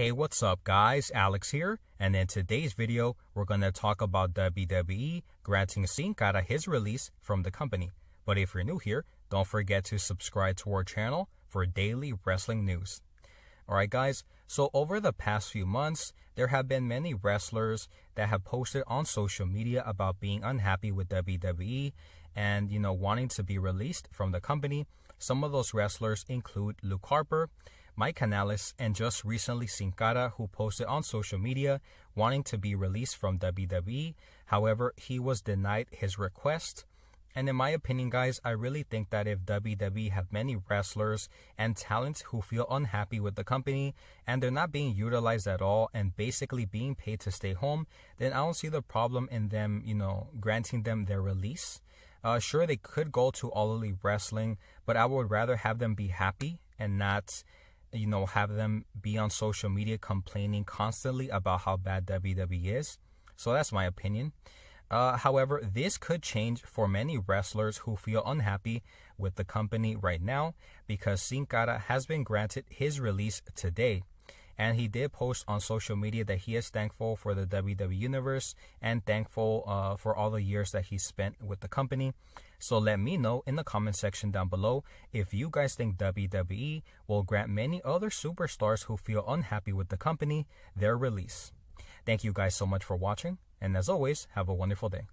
Hey, what's up guys? Alex here, and in today's video, we're going to talk about WWE granting Sin Cara his release from the company. But if you're new here, don't forget to subscribe to our channel for daily wrestling news. Alright guys, so over the past few months, there have been many wrestlers that have posted on social media about being unhappy with WWE and, you know, wanting to be released from the company. Some of those wrestlers include Luke Harper, Mike Kanellis, and just recently Sin Cara, who posted on social media wanting to be released from WWE. However, he was denied his request. And in my opinion, guys, I really think that if WWE have many wrestlers and talents who feel unhappy with the company and they're not being utilized at all and basically being paid to stay home, then I don't see the problem in them, you know, granting them their release. Uh, sure, they could go to All Elite Wrestling, but I would rather have them be happy and not you know, have them be on social media complaining constantly about how bad WWE is. So that's my opinion. Uh, however, this could change for many wrestlers who feel unhappy with the company right now because Sin Cara has been granted his release today. And he did post on social media that he is thankful for the WWE Universe and thankful uh, for all the years that he spent with the company. So let me know in the comment section down below if you guys think WWE will grant many other superstars who feel unhappy with the company their release. Thank you guys so much for watching, and as always, have a wonderful day.